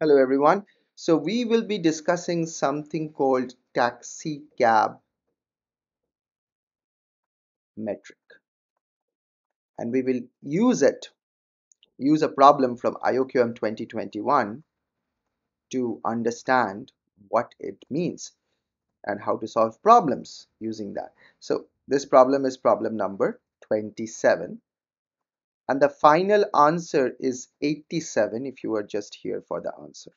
Hello everyone. So we will be discussing something called taxi cab metric and we will use it use a problem from IOQM 2021 to understand what it means and how to solve problems using that. So this problem is problem number 27 and the final answer is 87 if you are just here for the answer.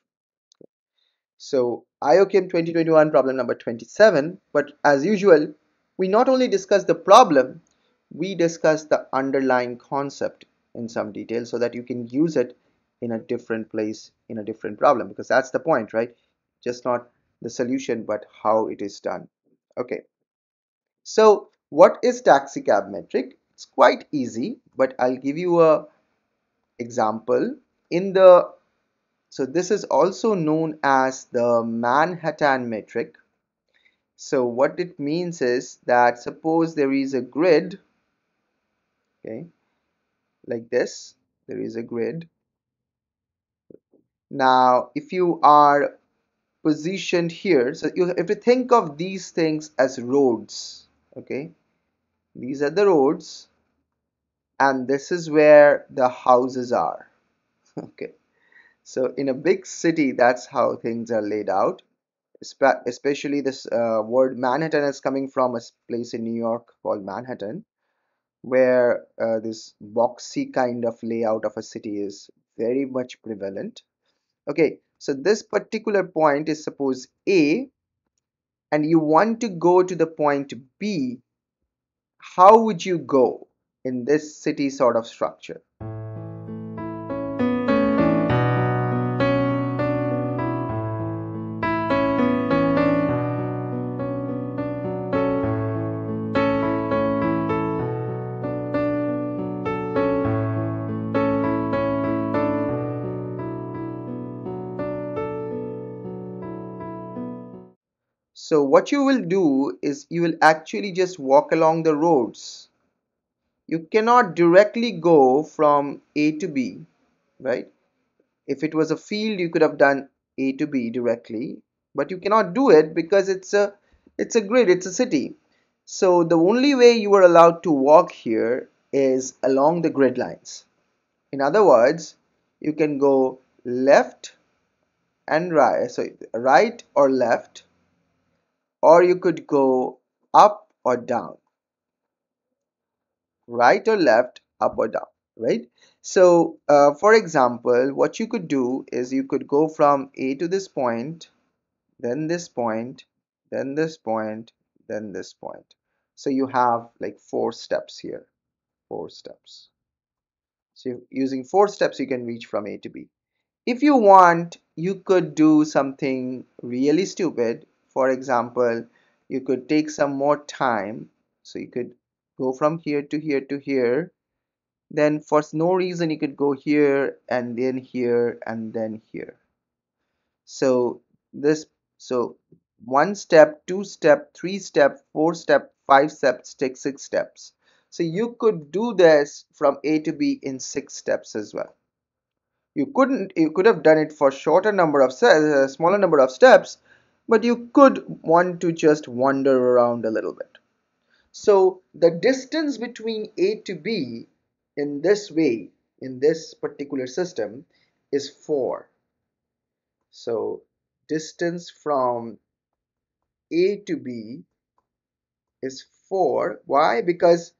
So IOQM 2021 problem number 27 but as usual we not only discuss the problem we discuss the underlying concept in some detail so that you can use it in a different place in a different problem because that's the point right? Just not the solution but how it is done. Okay. So what is taxicab metric it's quite easy but I'll give you a example. In the so this is also known as the Manhattan metric. So what it means is that suppose there is a grid okay like this there is a grid. Now if you are positioned here so you have to think of these things as roads okay these are the roads and this is where the houses are. Okay. So in a big city that's how things are laid out. Especially this uh, word Manhattan is coming from a place in New York called Manhattan where uh, this boxy kind of layout of a city is very much prevalent. Okay. So this particular point is suppose A and you want to go to the point B. How would you go in this city sort of structure So what you will do is you will actually just walk along the roads. You cannot directly go from A to B, right? If it was a field, you could have done A to B directly, but you cannot do it because it's a it's a grid, it's a city. So the only way you are allowed to walk here is along the grid lines. In other words, you can go left and right, so right or left or you could go up or down right or left up or down right? So uh, for example what you could do is you could go from a to this point then this point then this point then this point. So you have like four steps here four steps. So using four steps you can reach from a to b. If you want you could do something really stupid. For example you could take some more time. So you could go from here to here to here. Then for no reason you could go here and then here and then here. So this so one step two step three step four step five steps take six steps. So you could do this from a to b in six steps as well. You couldn't you could have done it for shorter number of uh, smaller number of steps but you could want to just wander around a little bit so the distance between a to b in this way in this particular system is 4 so distance from a to b is 4 why? Because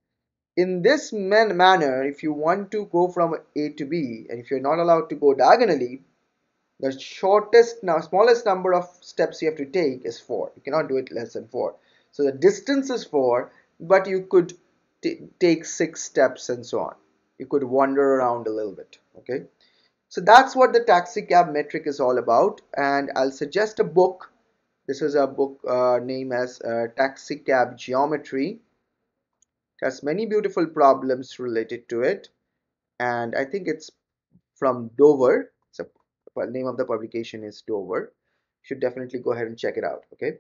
in this man manner if you want to go from a to b and if you're not allowed to go diagonally the shortest now smallest number of steps you have to take is 4 you cannot do it less than 4 so the distance is 4 but you could take 6 steps and so on. You could wander around a little bit okay? So that's what the taxi cab metric is all about. And I'll suggest a book. This is a book uh, named as uh, taxi cab geometry. It has many beautiful problems related to it. And I think it's from Dover. The name of the publication is Dover. You should definitely go ahead and check it out okay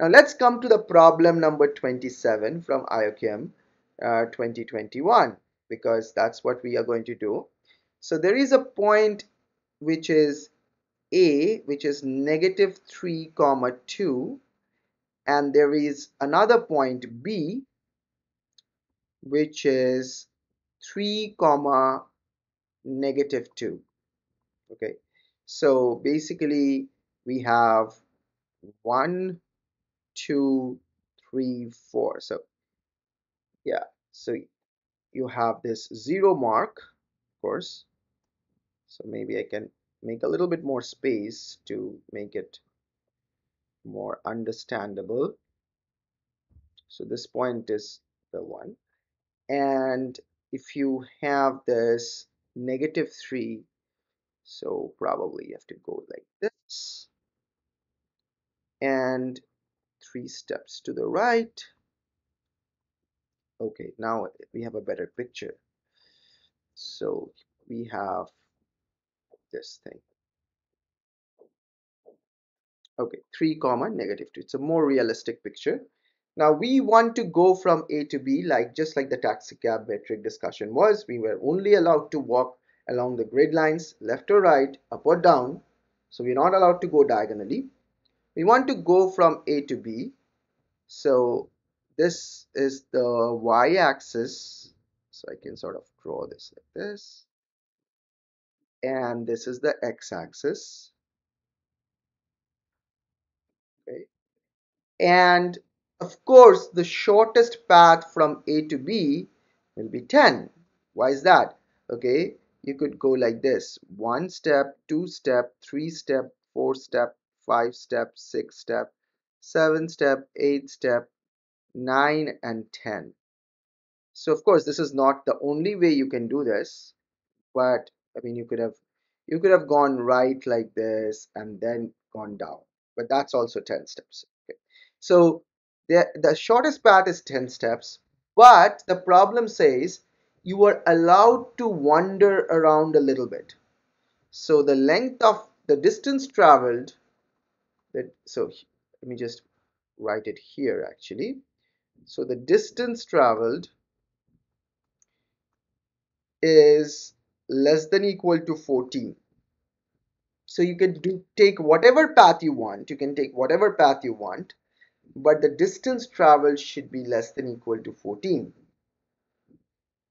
now let's come to the problem number 27 from IOQM uh, 2021 because that's what we are going to do. So there is a point which is a which is negative 3 comma 2 and there is another point b which is 3 comma negative 2 okay? So basically we have one two three four. So yeah. So you have this zero mark of course. So maybe I can make a little bit more space to make it more understandable. So this point is the one. And if you have this negative 3 so probably you have to go like this. And three steps to the right. Okay now we have a better picture. So we have this thing. Okay 3 comma negative 2 it's a more realistic picture. Now we want to go from A to B like just like the taxi cab metric discussion was. We were only allowed to walk along the grid lines left or right up or down. So we're not allowed to go diagonally we want to go from A to B. So this is the y-axis. So I can sort of draw this like this. And this is the x-axis. Okay. And of course the shortest path from A to B will be 10 why is that? Okay. You could go like this. One step two step three step four step five step six step seven step eight step 9 and 10 so of course this is not the only way you can do this but I mean you could have you could have gone right like this and then gone down but that's also 10 steps okay? So the the shortest path is 10 steps but the problem says you are allowed to wander around a little bit. So the length of the distance traveled that so let me just write it here actually so the distance traveled is less than equal to 14. So you can do take whatever path you want. You can take whatever path you want, but the distance traveled should be less than equal to 14.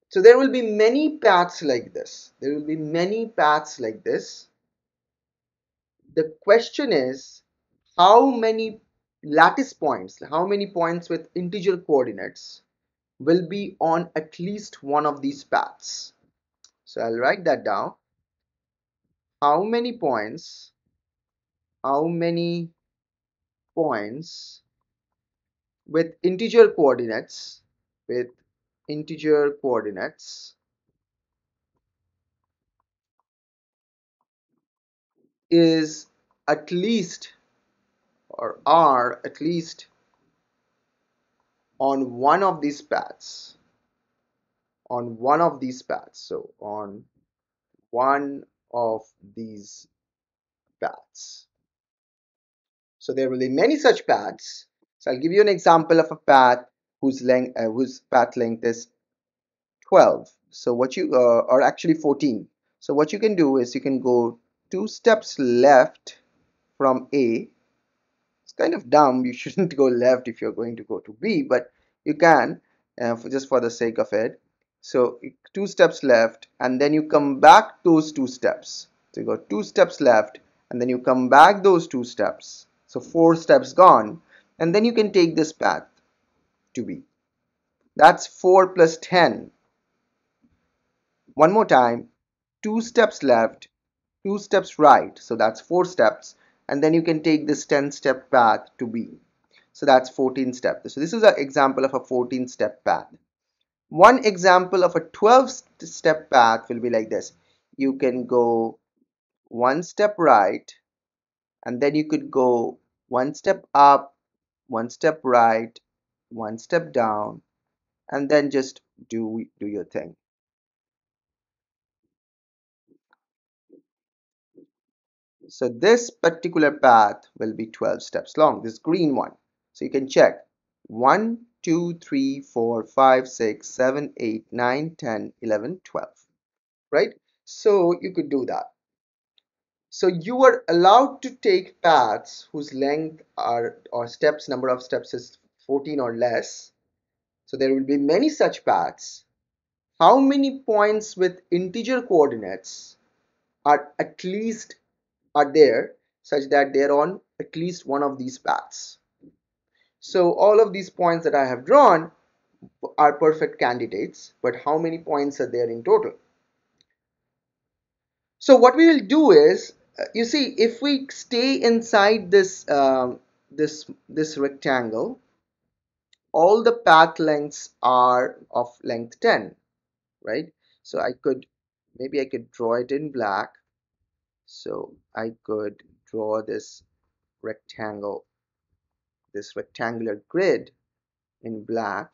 So there will be many paths like this. There will be many paths like this. The question is how many lattice points, how many points with integer coordinates will be on at least one of these paths. So I'll write that down. How many points, how many points with integer coordinates, with integer coordinates is at least or are at least on one of these paths on one of these paths so on one of these paths. So there will be many such paths. So I'll give you an example of a path whose length uh, whose path length is 12 so what you uh, actually 14 so what you can do is you can go two steps left from A kind of dumb. You shouldn't go left if you're going to go to B but you can uh, for just for the sake of it. So two steps left and then you come back those two steps. So you go two steps left and then you come back those two steps. So four steps gone and then you can take this path to B. That's 4 plus 10 one more time. Two steps left two steps right. So that's four steps and then you can take this 10 step path to B so that's 14 steps so this is an example of a 14 step path. One example of a 12 step path will be like this. You can go one step right and then you could go one step up one step right one step down and then just do do your thing so this particular path will be 12 steps long this green one. So you can check. 1 2 3 4 5 6 7 8 9 10 11 12 right? So you could do that. So you are allowed to take paths whose length are or steps number of steps is 14 or less. So there will be many such paths. How many points with integer coordinates are at least are there such that they're on at least one of these paths. So all of these points that I have drawn are perfect candidates, but how many points are there in total? So what we will do is, uh, you see, if we stay inside this um, this this rectangle, all the path lengths are of length 10 right so I could maybe I could draw it in black so I could draw this rectangle this rectangular grid in black.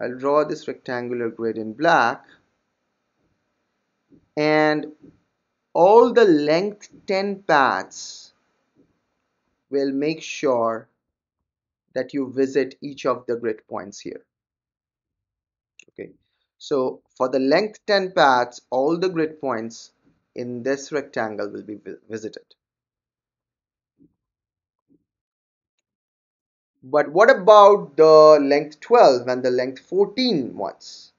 I'll draw this rectangular grid in black. And all the length 10 paths will make sure that you visit each of the grid points here. Okay. So for the length 10 paths all the grid points in this rectangle will be visited. But what about the length 12 and the length 14 ones?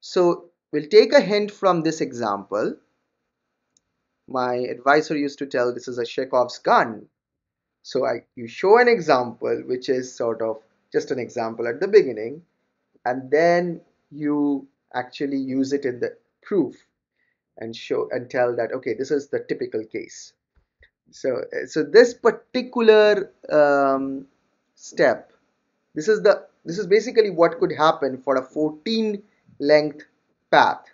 So we'll take a hint from this example. My advisor used to tell this is a Chekhov's gun so I you show an example which is sort of just an example at the beginning and then you actually use it in the proof and show and tell that okay this is the typical case. So so this particular um, step this is the this is basically what could happen for a 14 length path.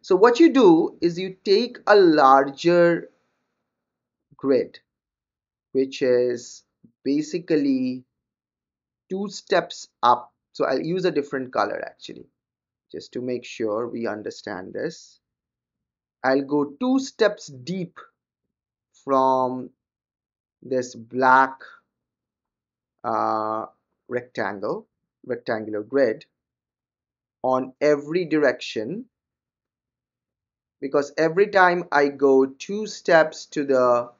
So what you do is you take a larger grid which is basically two steps up. So I'll use a different color actually just to make sure we understand this. I'll go two steps deep from this black uh, rectangle rectangular grid on every direction because every time I go two steps to the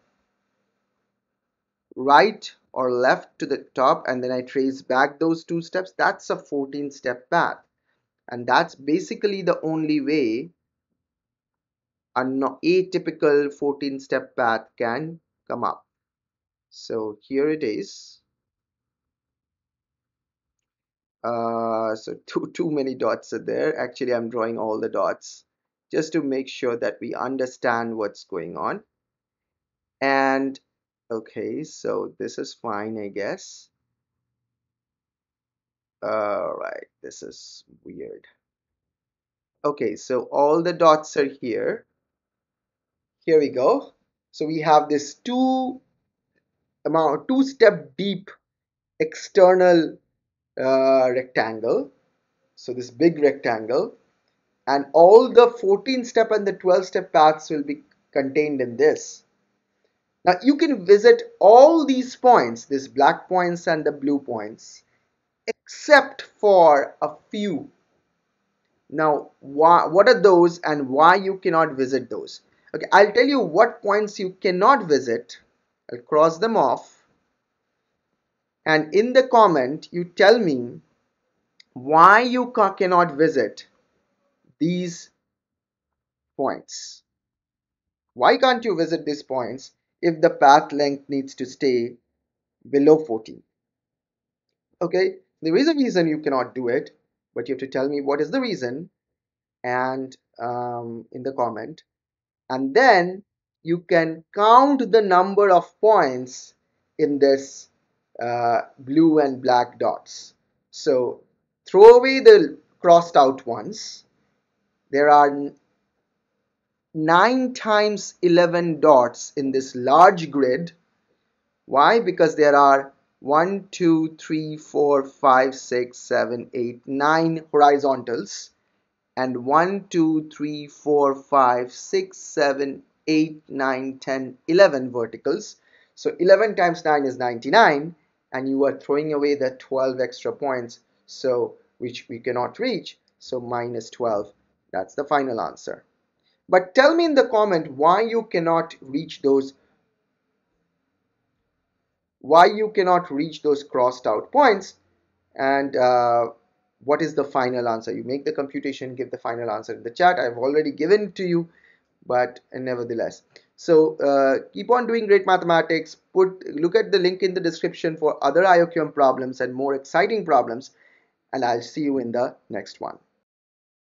right or left to the top and then I trace back those two steps that's a 14 step path. And that's basically the only way a atypical 14 step path can come up. So here it is. Uh, so too too many dots are there. Actually I'm drawing all the dots just to make sure that we understand what's going on. And okay so this is fine I guess. All right this is weird. Okay so all the dots are here. Here we go. So we have this two amount two step deep external uh, rectangle. So this big rectangle. And all the 14 step and the 12 step paths will be contained in this now you can visit all these points, these black points and the blue points, except for a few. Now, why, what are those and why you cannot visit those? Okay, I'll tell you what points you cannot visit. I'll cross them off. And in the comment, you tell me why you cannot visit these points. Why can't you visit these points? If the path length needs to stay below 14 okay? There is a reason you cannot do it but you have to tell me what is the reason and um, in the comment. And then you can count the number of points in this uh, blue and black dots. So throw away the crossed out ones. There are 9 times 11 dots in this large grid. Why? Because there are 1, 2, 3, 4, 5, 6, 7, 8, 9 horizontals and 1, 2, 3, 4, 5, 6, 7, 8, 9, 10, 11 verticals. So 11 times 9 is 99 and you are throwing away the 12 extra points. So which we cannot reach. So minus 12, that's the final answer. But tell me in the comment why you cannot reach those why you cannot reach those crossed out points and uh, what is the final answer? You make the computation give the final answer in the chat. I've already given to you but nevertheless. So uh, keep on doing great mathematics. Put look at the link in the description for other IOQM problems and more exciting problems and I'll see you in the next one